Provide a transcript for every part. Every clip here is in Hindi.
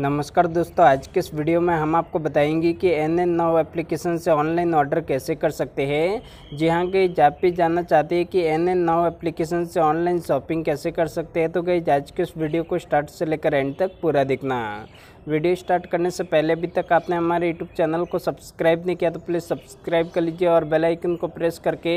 नमस्कार दोस्तों, आज के इस वीडियो में हम आपको बताएँगे कि एन एन नाव एप्लीकेशन से ऑनलाइन ऑर्डर कैसे कर सकते हैं। जी हाँ गई जब भी जानना चाहते हैं कि एन एन नाव एप्लीकेशन से ऑनलाइन शॉपिंग कैसे कर सकते हैं तो गई आज के इस वीडियो को स्टार्ट से लेकर एंड तक पूरा देखना। वीडियो स्टार्ट करने से पहले अभी तक आपने हमारे यूट्यूब चैनल को सब्सक्राइब नहीं किया तो प्लीज़ सब्सक्राइब कर लीजिए और बेल आइकन को प्रेस करके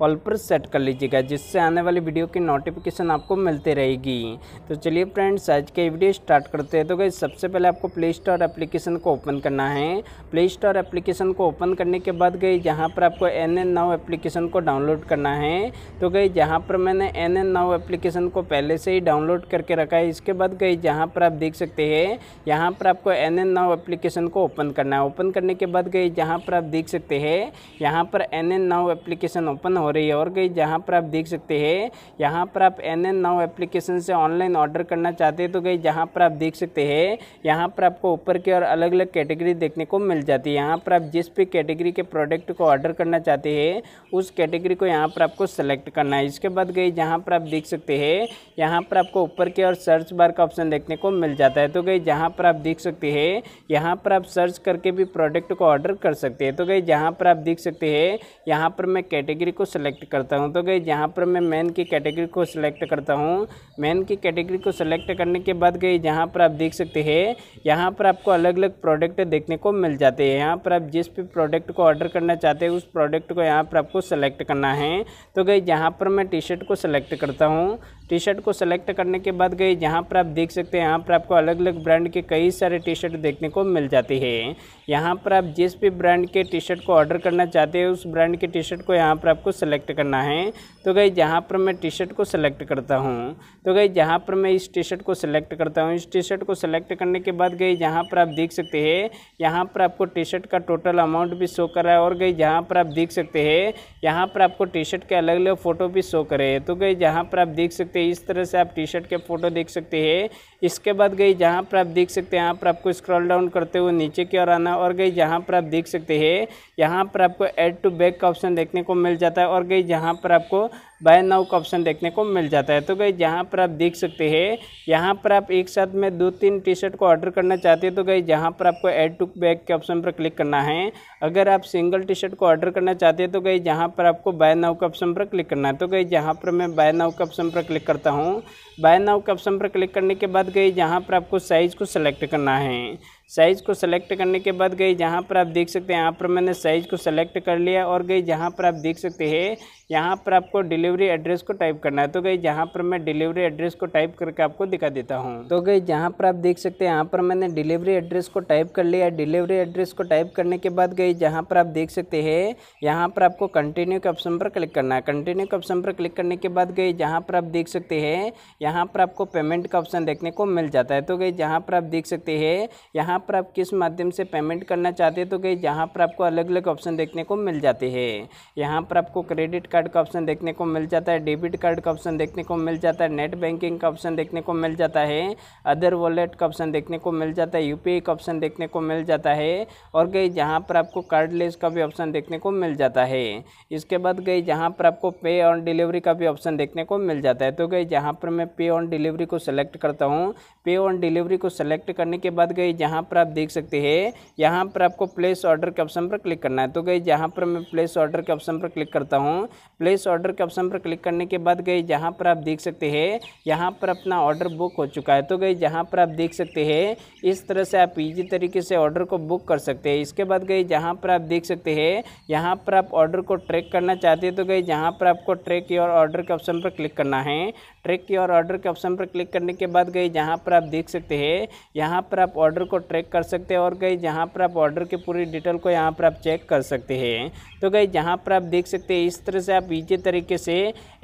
ऑल पर सेट कर लीजिएगा, जिससे आने वाली वीडियो की नोटिफिकेशन आपको मिलती रहेगी। तो चलिए फ्रेंड्स आज के वीडियो स्टार्ट करते हैं। तो गई सबसे पहले आपको प्ले स्टोर एप्लीकेशन को ओपन करना है। प्ले स्टोर एप्लीकेशन को ओपन करने के बाद गई जहाँ पर आपको एन एन नाउ एप्लीकेशन को डाउनलोड करना है। तो गई जहाँ पर मैंने एन एन नाउ एप्लीकेशन को पहले से ही डाउनलोड करके रखा है। इसके बाद गई जहाँ पर आप देख सकते हैं, यहाँ पर आपको एन एन नाउ एप्लीकेशन को ओपन करना है। ओपन करने के बाद गई जहाँ पर आप देख सकते हैं, यहाँ पर N N now application open हो रही है और गई जहाँ पर आप देख सकते हैं, यहाँ पर आप एन एन नाउ एप्लीकेशन से ऑनलाइन ऑर्डर करना चाहते हैं तो गई जहाँ पर आप देख सकते हैं, यहाँ पर आपको ऊपर की और अलग अलग कैटेगरी देखने को मिल जाती है। यहाँ पर आप जिस भी कैटेगरी के प्रोडक्ट को ऑर्डर करना चाहते हैं, उस कैटेगरी को यहाँ पर आपको सेलेक्ट करना है। इसके बाद गई जहाँ पर आप देख सकते हैं, यहाँ पर आपको ऊपर की और सर्च बार का ऑप्शन देखने को मिल जाता है। तो गई जहाँ पर आप देख सकते हैं। यहाँ पर आप सर्च करके भी प्रोडक्ट को ऑर्डर कर सकते हैं। तो गई जहाँ पर आप देख सकते हैं, यहाँ पर मैं कैटेगरी को सिलेक्ट करता हूँ। तो गई जहाँ पर मैं मैन की कैटेगरी को सिलेक्ट करता हूँ। मैन की कैटेगरी को सिलेक्ट करने के बाद गई जहाँ पर आप देख सकते हैं, यहाँ पर आपको अलग अलग प्रोडक्ट देखने को मिल जाते हैं। यहाँ पर आप जिस भी प्रोडक्ट को ऑर्डर करना चाहते हैं, उस प्रोडक्ट को यहाँ पर आपको सेलेक्ट करना है। तो गई जहाँ पर मैं टी शर्ट को सिलेक्ट करता हूँ। टी शर्ट को सेलेक्ट करने के बाद गई जहाँ पर आप देख सकते हैं, यहाँ पर आपको अलग अलग ब्रांड के कई सारे टी शर्ट देखने को मिल जाती है। यहाँ पर आप जिस भी ब्रांड के टी शर्ट को ऑर्डर करना चाहते हैं, उस ब्रांड के टी शर्ट को यहाँ पर आपको सेलेक्ट करना है। तो गई जहाँ पर मैं टी शर्ट को सेलेक्ट करता हूँ तो गई जहाँ पर मैं इस टी शर्ट को सिलेक्ट करता हूँ, इस टी शर्ट को सिलेक्ट करने के बाद गई जहाँ पर आप देख सकते हैं, यहाँ पर आपको टी शर्ट का टोटल अमाउंट भी शो कर है और गई जहाँ पर आप देख सकते हैं, यहाँ पर आपको टी शर्ट के अलग अलग फ़ोटो भी शो करे तो गई जहाँ पर आप देख सकते इस तरह से आप टी शर्ट के फ़ोटो देख सकते हैं। इसके बाद गई जहाँ पर आप देख सकते हैं, यहाँ पर आपको स्क्रॉल डाउन करते हुए नीचे की ओर आना और गई जहाँ पर आप देख सकते हैं, यहाँ पर आपको एड टू बैक का ऑप्शन देखने को मिल जाता है और गई जहाँ पर आपको बाय नाउ का ऑप्शन देखने को मिल जाता है। तो गई जहाँ पर आप देख सकते हैं, यहाँ पर आप एक साथ में दो तीन टी शर्ट को ऑर्डर करना चाहते हैं तो गई जहाँ पर आपको एड टू बैक के ऑप्शन पर क्लिक करना है। अगर आप सिंगल टी शर्ट को ऑर्डर करना चाहते हैं तो गई जहाँ पर आपको बाय नाउ के ऑप्शन पर क्लिक करना है। तो गई जहाँ पर मैं बाय नाउ के ऑप्शन पर क्लिक करता हूँ। बाय नाउ के ऑप्शन पर क्लिक करने के बाद गई जहाँ पर आपको साइज़ को सेलेक्ट करना है। साइज़ को सेलेक्ट करने के बाद गई, जहाँ पर आप देख सकते हैं, यहाँ पर मैंने साइज़ को सेलेक्ट कर लिया और गई, जहाँ पर आप देख सकते हैं, यहाँ पर आपको डिलीवरी एड्रेस को टाइप करना है। तो गई, जहाँ पर मैं डिलीवरी एड्रेस को टाइप करके आपको दिखा देता हूँ। तो गई, जहाँ पर आप देख सकते हैं, यहाँ पर मैंने डिलीवरी एड्रेस को टाइप कर लिया। डिलीवरी एड्रेस को टाइप करने के बाद गई, जहाँ पर आप देख सकते हैं, यहाँ पर आपको कंटिन्यू के ऑप्शन पर क्लिक करना है। कंटिन्यू के ऑप्शन पर क्लिक करने के बाद गई, जहाँ पर आप देख सकते हैं, यहाँ पर आपको पेमेंट का ऑप्शन देखने को मिल जाता है। तो गई, जहाँ पर आप देख सकते हैं, यहाँ पर आप किस माध्यम से पेमेंट करना चाहते हैं तो गई जहाँ पर आपको अलग अलग ऑप्शन देखने को मिल जाते हैं। यहाँ पर आपको क्रेडिट कार्ड का ऑप्शन देखने को मिल जाता है डेबिट कार्ड का ऑप्शन देखने को मिल जाता है नेट बैंकिंग का ऑप्शन देखने को मिल जाता है अदर वॉलेट का ऑप्शन देखने को मिल जाता है यूपीआई का ऑप्शन देखने को मिल जाता है, और गई जहाँ पर आपको कार्डलेस का भी ऑप्शन देखने को मिल जाता है। इसके बाद गई जहाँ पर आपको पे ऑन डिलीवरी का भी ऑप्शन देखने को मिल जाता है। तो गई जहाँ पर मैं पे ऑन डिलीवरी को सेलेक्ट करता हूँ। पे ऑन डिलीवरी को सेलेक्ट करने के बाद गई जहाँ पर आप देख सकते हैं, यहाँ पर आपको प्लेस ऑर्डर के ऑप्शन पर क्लिक करना है। तो गई, जहाँ पर मैं प्लेस ऑर्डर के ऑप्शन पर क्लिक करता हूँ प्लेस ऑर्डर के ऑप्शन पर क्लिक करने के बाद गई, जहाँ पर आप देख सकते हैं, यहाँ पर अपना ऑर्डर बुक हो चुका है। तो गई, जहाँ पर आप देख सकते हैं, इस तरह से आप ईजी तरीके से ऑर्डर को बुक कर सकते हैं। इसके बाद गई, जहाँ पर आप देख सकते हैं, यहाँ पर आप ऑर्डर को ट्रैक करना चाहते हैं तो गई, जहाँ पर आपको ट्रैक योर ऑर्डर के ऑप्शन पर क्लिक करना है। ट्रैक की और ऑर्डर के ऑप्शन पर क्लिक करने के बाद गई जहाँ पर आप देख सकते हैं, यहाँ पर आप ऑर्डर को ट्रैक कर सकते हैं और गई जहाँ पर आप ऑर्डर की पूरी डिटेल को यहाँ पर आप चेक कर सकते हैं। तो गई जहाँ पर आप देख सकते हैं, इस तरह से आप ईजी तरीके से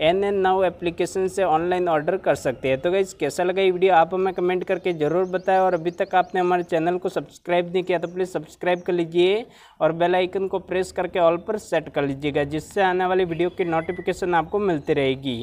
एन एन नाउ एप्लीकेशन से ऑनलाइन ऑर्डर कर सकते हैं। तो गई कैसा लगा ये वीडियो, आप हमें कमेंट करके ज़रूर बताएँ और अभी तक आपने हमारे चैनल को सब्सक्राइब नहीं किया तो प्लीज़ सब्सक्राइब कर लीजिए और बेल आइकन को प्रेस करके ऑल पर सेट कर लीजिएगा, जिससे आने वाली वीडियो की नोटिफिकेशन आपको मिलती रहेगी।